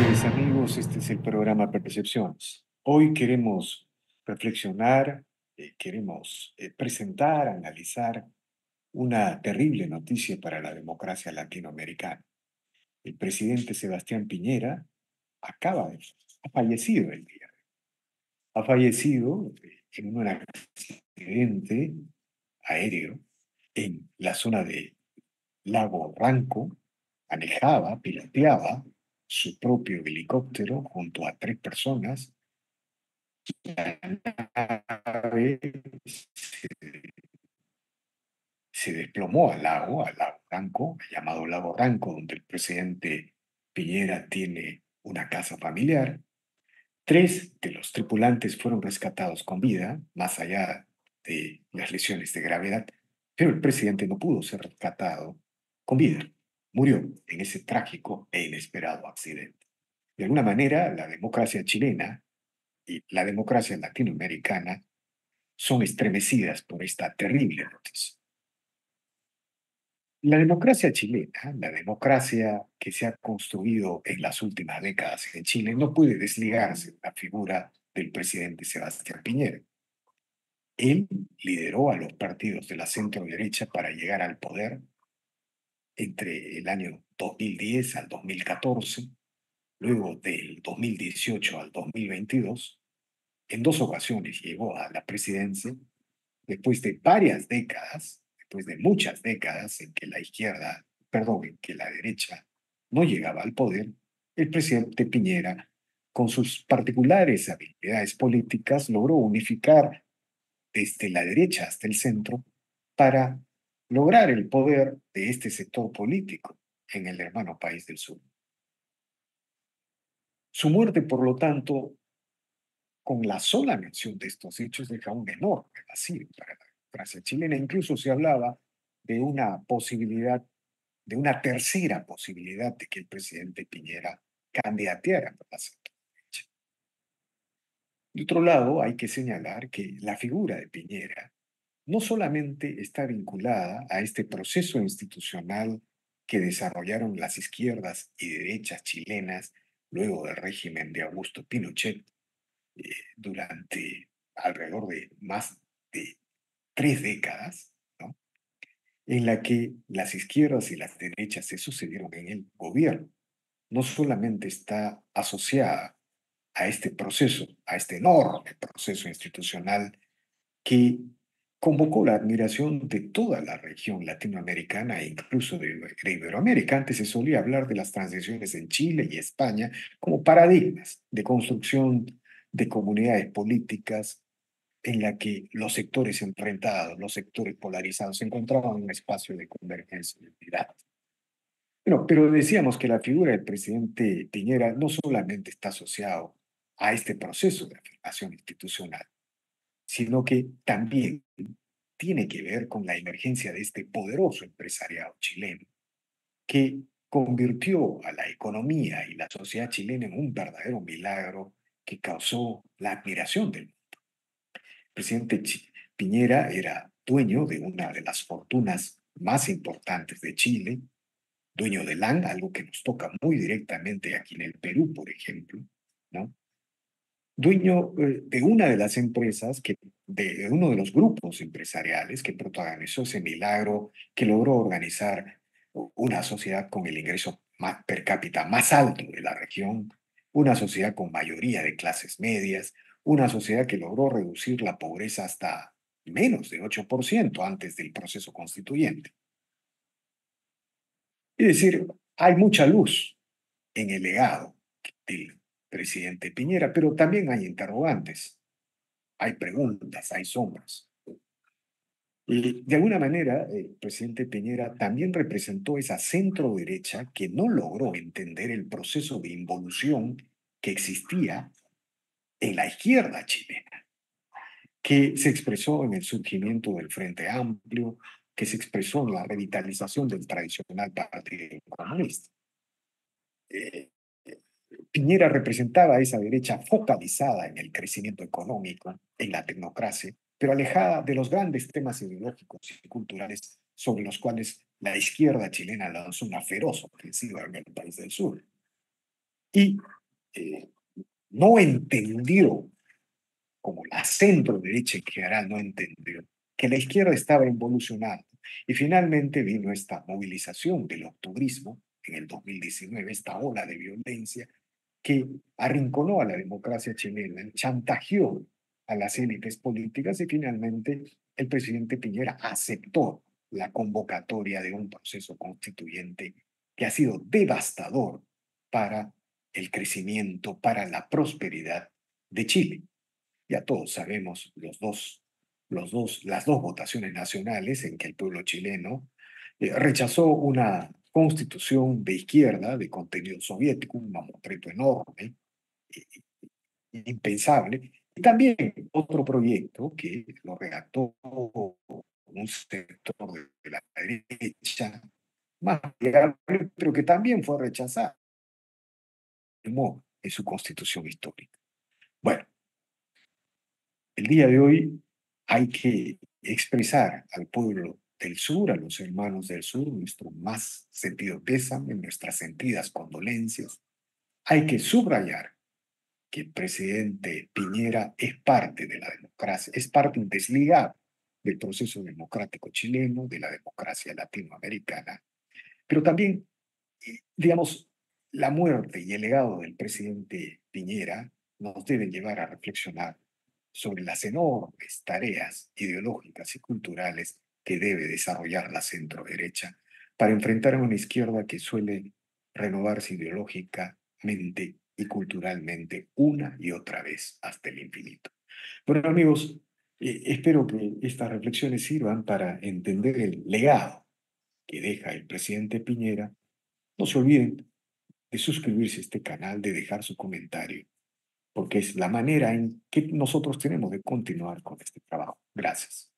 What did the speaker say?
noches, amigos. Este es el programa Percepciones. Hoy queremos reflexionar, eh, queremos eh, presentar, analizar una terrible noticia para la democracia latinoamericana. El presidente Sebastián Piñera acaba de, ha fallecido el día. Ha fallecido eh, en un accidente aéreo en la zona de Lago Ranco, manejaba, piloteaba su propio helicóptero junto a tres personas. se, desplomó al lago, al lago Ranco, llamado Lago Ranco, donde el presidente Piñera tiene una casa familiar. Tres de los tripulantes fueron rescatados con vida, más allá de las lesiones de gravedad, pero el presidente no pudo ser rescatado con vida murió en ese trágico e inesperado accidente. De alguna manera, la democracia chilena y la democracia latinoamericana son estremecidas por esta terrible noticia. La democracia chilena, la democracia que se ha construido en las últimas décadas en Chile, no puede desligarse de la figura del presidente Sebastián Piñera. Él lideró a los partidos de la centro derecha para llegar al poder entre el año 2010 al 2014, luego del 2018 al 2022, en dos ocasiones llegó a la presidencia, después de varias décadas, después de muchas décadas en que la izquierda, perdón, en que la derecha no llegaba al poder, el presidente Piñera, con sus particulares habilidades políticas, logró unificar desde la derecha hasta el centro para lograr el poder de este sector político en el hermano país del sur. Su muerte, por lo tanto, con la sola mención de estos hechos, deja un enorme vacío para la democracia chilena. Incluso se hablaba de una posibilidad, de una tercera posibilidad de que el presidente Piñera candidateara por la. De otro lado, hay que señalar que la figura de Piñera no solamente está vinculada a este proceso institucional que desarrollaron las izquierdas y derechas chilenas luego del régimen de Augusto Pinochet eh, durante alrededor de más de tres décadas, en la que las izquierdas y las derechas se sucedieron en el gobierno, no solamente está asociada a este proceso, a este enorme proceso institucional que convocó la admiración de toda la región latinoamericana e incluso de, Iberoamérica. Antes se solía hablar de las transiciones en Chile y España como paradigmas de construcción de comunidades políticas en la que los sectores enfrentados, los sectores polarizados se encontraban en un espacio de convergencia y unidad. Bueno, pero decíamos que la figura del presidente Piñera no solamente está asociado a este proceso de afirmación institucional, sino que también tiene que ver con la emergencia de este poderoso empresariado chileno, que convirtió a la economía y la sociedad chilena en un verdadero milagro que causó la admiración del mundo. El presidente Piñera era dueño de una de las fortunas más importantes de Chile, dueño de LAN, algo que nos toca muy directamente aquí en el Perú, por ejemplo, ¿no? Dueño eh, de una de las empresas, que, de uno de los grupos empresariales que protagonizó ese milagro, que logró organizar una sociedad con el ingreso per cápita más alto de la región, una sociedad con mayoría de clases medias, una sociedad que logró reducir la pobreza hasta menos de 8% antes del proceso constituyente. Es decir, hay mucha luz en el legado del presidente Piñera, pero también hay interrogantes, hay preguntas, hay sombras. Y de alguna manera, el presidente Piñera también representó esa centro derecha que no logró entender el proceso de involución que existía en la izquierda chilena, que se expresó en el surgimiento del Frente Amplio, que se expresó en la revitalización del tradicional Partido Comunista. Eh, Piñera representaba a esa derecha focalizada en el crecimiento económico, en la tecnocracia, pero alejada de los grandes temas ideológicos y culturales sobre los cuales la izquierda chilena lanzó una feroz ofensiva en el país del sur. y eh, no entendió, como la centro derecha en general no entendió, que la izquierda estaba involucionando. Y finalmente vino esta movilización del octubrismo en el 2019, esta ola de violencia que arrinconó a la democracia chilena, chantajeó a las élites políticas y finalmente el presidente Piñera aceptó la convocatoria de un proceso constituyente que ha sido devastador para el crecimiento, para la prosperidad de Chile. Ya todos sabemos los dos, los dos, las dos votaciones nacionales en que el pueblo chileno eh, rechazó una constitución de izquierda de contenido soviético, un mamotreto enorme, impensable, y también otro proyecto que lo redactó un sector de la derecha, más pero que también fue rechazado en su constitución histórica. Bueno, el día de hoy hay que expresar al pueblo del sur, a los hermanos del sur, nuestro más sentido pésame, nuestras sentidas condolencias. Hay que subrayar que el presidente Piñera es parte de la democracia, es parte desligada del proceso democrático chileno, de la democracia latinoamericana, pero también, digamos, la muerte y el legado del presidente Piñera nos deben llevar a reflexionar sobre las enormes tareas ideológicas y culturales que debe desarrollar la centro derecha para enfrentar a una izquierda que suele renovarse ideológicamente y culturalmente una y otra vez hasta el infinito. Bueno amigos, eh, espero que estas reflexiones sirvan para entender el legado que deja el presidente Piñera. No se olviden de suscribirse a este canal, de dejar su comentario, porque es la manera en que nosotros tenemos de continuar con este trabajo. Gracias.